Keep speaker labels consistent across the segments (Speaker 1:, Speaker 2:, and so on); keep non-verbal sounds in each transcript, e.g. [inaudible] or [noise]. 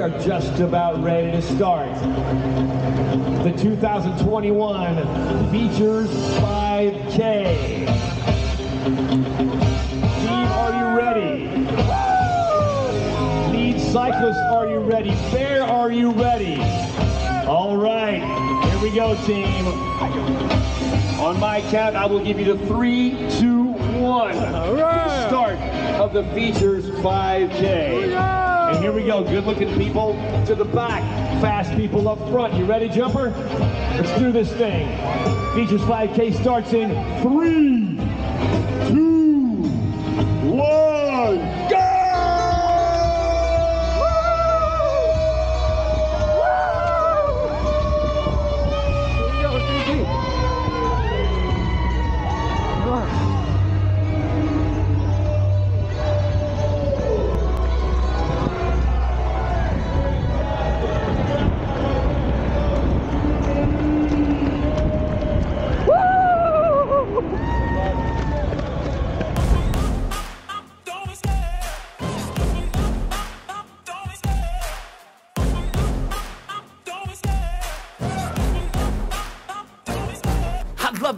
Speaker 1: We are just about ready to start. The 2021 Features 5K. Team, are you ready? Lead cyclists, are you ready? Bear, are you ready? All right. Here we go, team. On my count, I will give you the three, two, one. Start of the Features 5K. And here we go. Good looking people to the back. Fast people up front. You ready, jumper? Let's do this thing. Features 5K starts in three, two,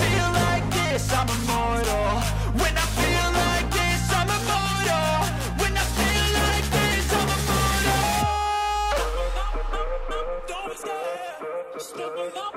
Speaker 2: feel like this, I'm immortal. When I feel like this, I'm immortal. When I feel like this, I'm immortal. Be scared. Just look up.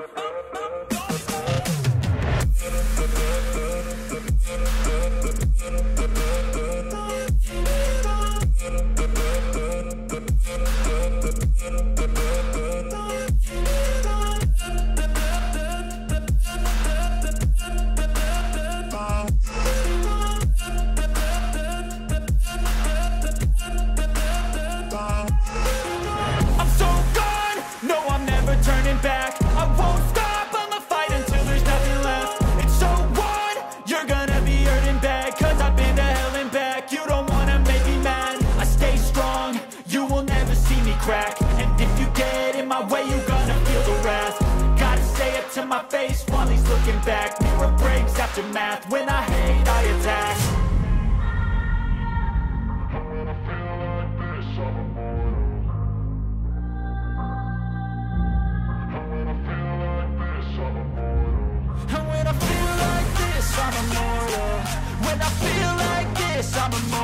Speaker 2: Back Mirror breaks after math, when I hate I attack And when I feel like this, I'm immortal. When I feel like this, I'm immortal.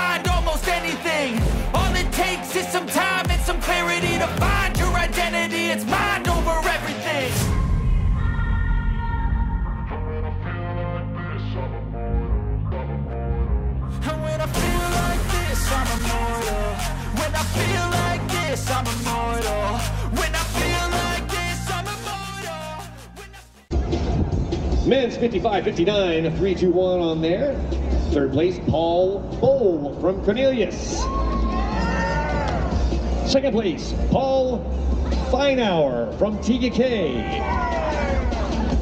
Speaker 1: Men's 55-59, 3-2-1 on there. Third place, Paul Bowl from Cornelius. Second place, Paul Feinauer from TGK.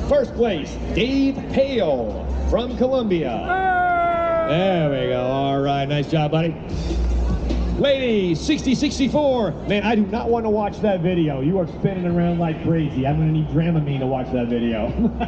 Speaker 1: First place, Dave Hale from Columbia. There we go. All right, nice job, buddy. Ladies, 60-64. Man, I do not want to watch that video. You are spinning around like crazy. I'm going to need Dramamine to watch that video. [laughs]